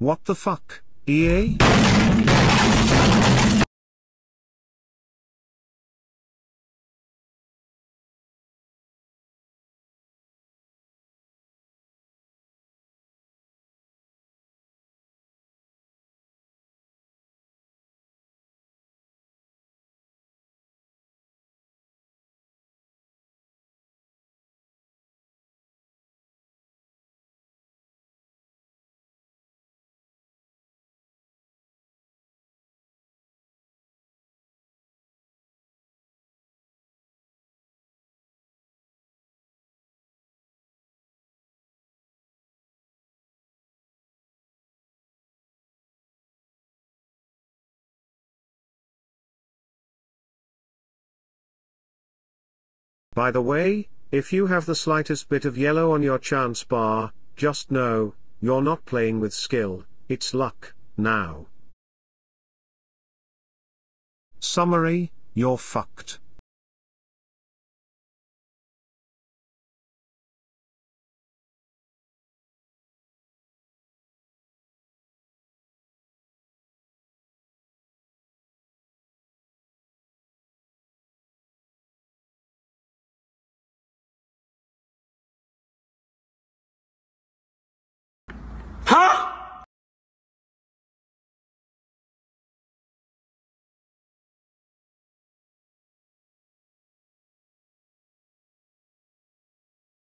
What the fuck, EA? By the way, if you have the slightest bit of yellow on your chance bar, just know, you're not playing with skill, it's luck, now. Summary, you're fucked. Huh?